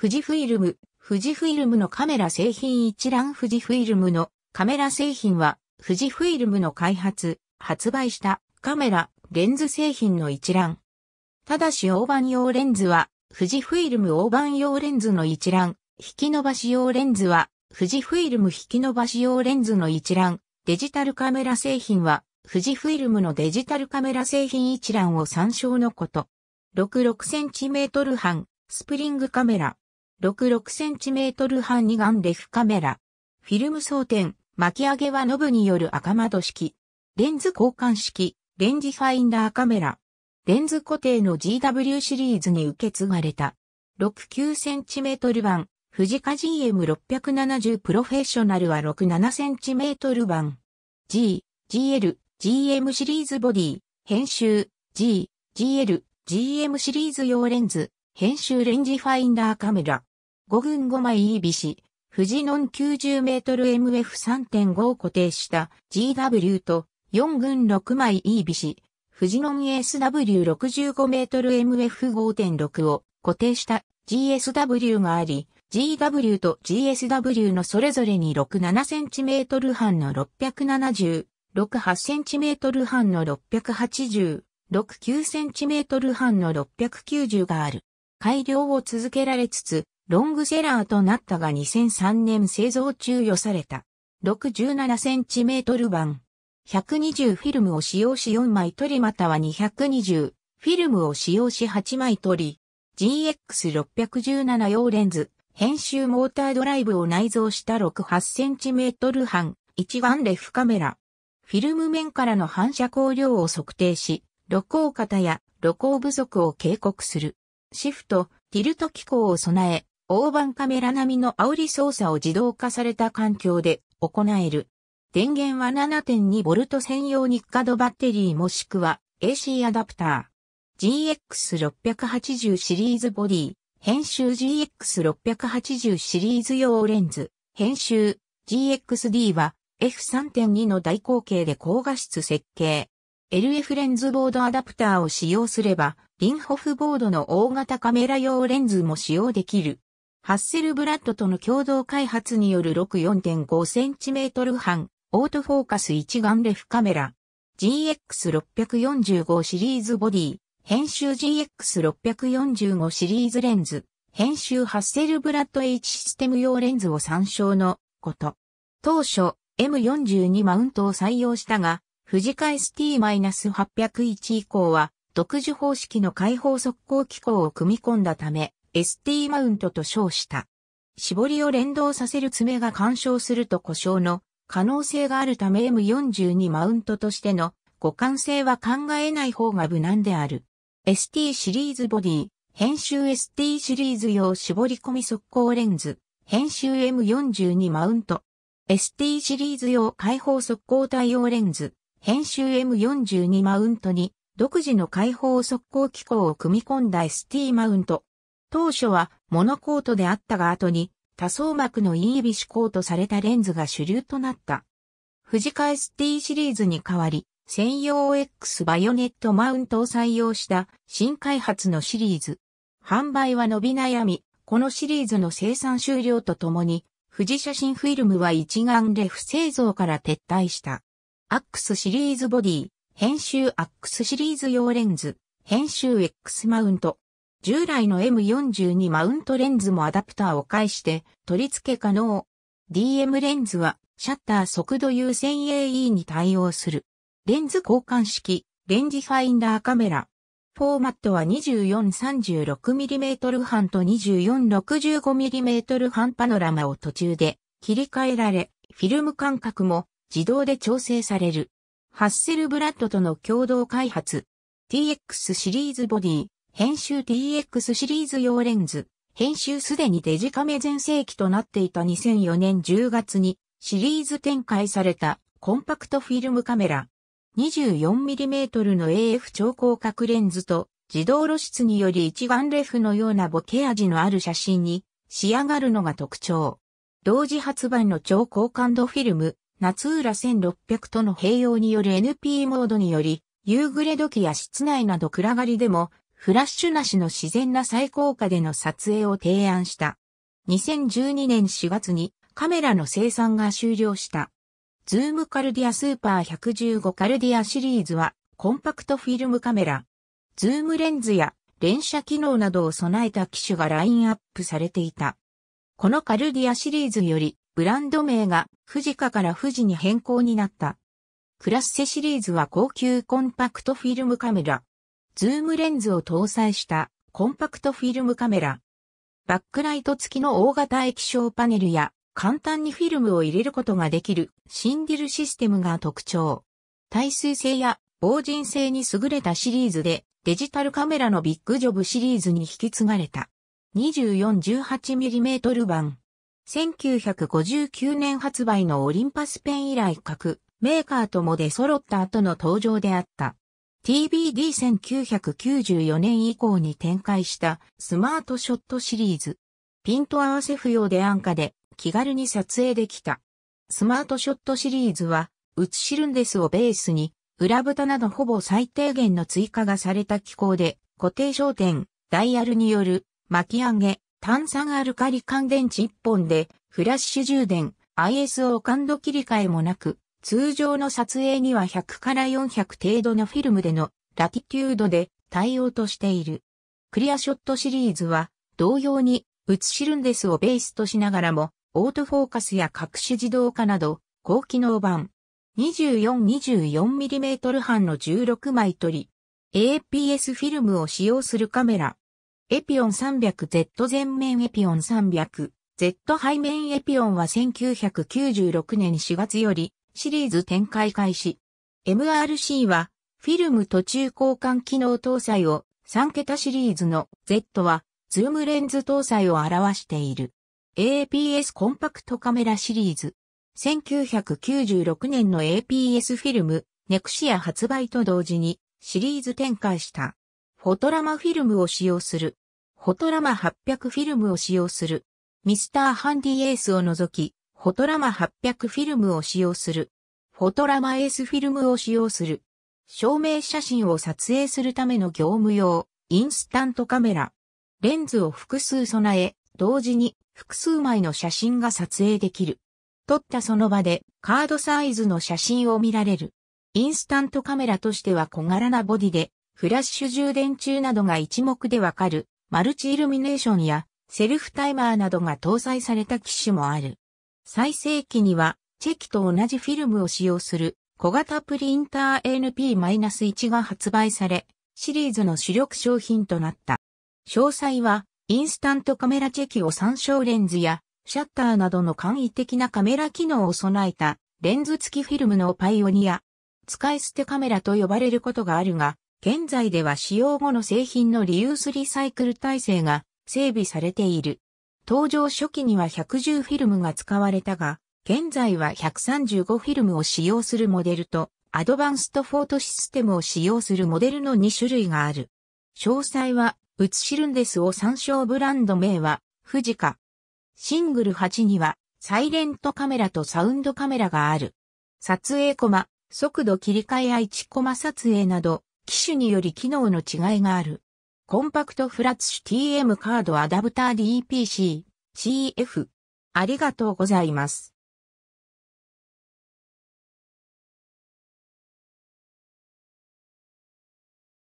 富士フイルム、富士フイルムのカメラ製品一覧富士フイルムのカメラ製品は、富士フイルムの開発、発売したカメラ、レンズ製品の一覧。ただし大判用レンズは、富士フイルム大判用レンズの一覧、引き伸ばし用レンズは、富士フイルム引き伸ばし用レンズの一覧、デジタルカメラ製品は、富士フイルムのデジタルカメラ製品一覧を参照のこと。66cm 半、スプリングカメラ。66cm 半二眼レフカメラ。フィルム装填、巻き上げはノブによる赤窓式。レンズ交換式、レンジファインダーカメラ。レンズ固定の GW シリーズに受け継がれた。69cm 版、富士カ GM670 プロフェッショナルは 67cm 版。G、GL、GM シリーズボディ、編集、G、GL、GM シリーズ用レンズ、編集レンジファインダーカメラ。5群5枚 EBC、富士ノン 90mMF3.5 を固定した GW と4群6枚 EBC、富士ノン SW65mMF5.6 を固定した GSW があり、GW と GSW のそれぞれに6 7cm 半の670、6 8cm 半の680、6 9cm 半の690がある。改良を続けられつつ、ロングセラーとなったが2003年製造中予された。6 17cm 版。120フィルムを使用し4枚取りまたは220フィルムを使用し8枚取り。GX617 用レンズ。編集モータードライブを内蔵した6 8トル半一眼レフカメラ。フィルム面からの反射光量を測定し、露光型や露光不足を警告する。シフト、ティルト機構を備え、大判カメラ並みの煽り操作を自動化された環境で行える。電源は 7.2V 専用ニッカドバッテリーもしくは AC アダプター。GX680 シリーズボディ。編集 GX680 シリーズ用レンズ、編集 GXD は F3.2 の大口径で高画質設計。LF レンズボードアダプターを使用すれば、リンホフボードの大型カメラ用レンズも使用できる。ハッセルブラッドとの共同開発による 64.5cm 半、オートフォーカス一眼レフカメラ。GX645 シリーズボディ、編集 GX645 シリーズレンズ、編集ハッセルブラッド H システム用レンズを参照のこと。当初 M42 マウントを採用したが、富士カ ST-801 以降は独自方式の開放速攻機構を組み込んだため ST マウントと称した。絞りを連動させる爪が干渉すると故障の可能性があるため M42 マウントとしての互換性は考えない方が無難である。ST シリーズボディ、編集 ST シリーズ用絞り込み速攻レンズ、編集 M42 マウント、ST シリーズ用開放速攻対応レンズ、編集 M42 マウントに独自の開放速攻機構を組み込んだ ST マウント。当初はモノコートであったが後に多層膜のイービシコートされたレンズが主流となった。富士カ ST シリーズに代わり、専用 X バイオネットマウントを採用した新開発のシリーズ。販売は伸び悩み、このシリーズの生産終了とともに、富士写真フィルムは一眼レフ製造から撤退した。 AX シリーズボディ、編集 AX シリーズ用レンズ、編集 X マウント。従来の M42 マウントレンズもアダプターを介して取り付け可能。DM レンズはシャッター速度優先 AE に対応する。レンズ交換式、レンジファインダーカメラ。フォーマットは 24-36mm 半と 24-65mm 半パノラマを途中で切り替えられ、フィルム間隔も自動で調整される。ハッセルブラッドとの共同開発。TX シリーズボディ、編集 TX シリーズ用レンズ。編集すでにデジカメ全盛期となっていた2004年10月にシリーズ展開されたコンパクトフィルムカメラ。24mm の AF 超広角レンズと自動露出により一眼レフのようなボケ味のある写真に仕上がるのが特徴。同時発売の超高感度フィルム、夏浦1600との併用による NP モードにより、夕暮れ時や室内など暗がりでもフラッシュなしの自然な最高価での撮影を提案した。2012年4月にカメラの生産が終了した。ズームカルディアスーパー115カルディアシリーズはコンパクトフィルムカメラ。ズームレンズや連写機能などを備えた機種がラインアップされていた。このカルディアシリーズよりブランド名がフジカからフジに変更になった。クラッセシリーズは高級コンパクトフィルムカメラ。ズームレンズを搭載したコンパクトフィルムカメラ。バックライト付きの大型液晶パネルや簡単にフィルムを入れることができる新 DL システムが特徴。耐水性や防塵性に優れたシリーズでデジタルカメラのビッグジョブシリーズに引き継がれた。24-18mm 版。1959年発売のオリンパスペン以来各メーカーともで揃った後の登場であった。TBD1994 年以降に展開したスマートショットシリーズ。ピント合わせ不要で安価で気軽に撮影できた。スマートショットシリーズは、ウツシルンデスをベースに、裏蓋などほぼ最低限の追加がされた機構で、固定焦点、ダイヤルによる巻き上げ、炭酸アルカリ乾電池1本で、フラッシュ充電、ISO 感度切り替えもなく、通常の撮影には100から400程度のフィルムでのラティテュードで対応としている。クリアショットシリーズは同様にウツシルンデスをベースとしながらもオートフォーカスや隠し自動化など高機能版。24-24mm 半の16枚取り。APS フィルムを使用するカメラ。エピオン 300Z 前面エピオン 300Z 背面エピオンは1996年4月よりシリーズ展開開始。MRC はフィルム途中交換機能搭載を3桁シリーズの Z はズームレンズ搭載を表している。APS コンパクトカメラシリーズ。1996年の APS フィルム、ネクシア発売と同時にシリーズ展開した。フォトラマフィルムを使用する。フォトラマ800フィルムを使用する。ミスターハンディエースを除き、フォトラマ800フィルムを使用する。フォトラマエースフィルムを使用する。照明写真を撮影するための業務用、インスタントカメラ。レンズを複数備え、同時に複数枚の写真が撮影できる。撮ったその場でカードサイズの写真を見られる。インスタントカメラとしては小柄なボディで、フラッシュ充電中などが一目でわかる、マルチイルミネーションやセルフタイマーなどが搭載された機種もある。最盛期には、チェキと同じフィルムを使用する小型プリンター NP-1 が発売され、シリーズの主力商品となった。詳細は、インスタントカメラチェキを参照レンズや、シャッターなどの簡易的なカメラ機能を備えた、レンズ付きフィルムのパイオニア。使い捨てカメラと呼ばれることがあるが、現在では使用後の製品のリユースリサイクル体制が整備されている。登場初期には110フィルムが使われたが、現在は135フィルムを使用するモデルと、アドバンストフォートシステムを使用するモデルの2種類がある。詳細は、ウツシルンデスを参照ブランド名は、富士カ。シングル8には、サイレントカメラとサウンドカメラがある。撮影コマ、速度切り替え愛知コマ撮影など、機種により機能の違いがある。コンパクトフラッシュ TM カードアダプター DPC、CF。ありがとうございます。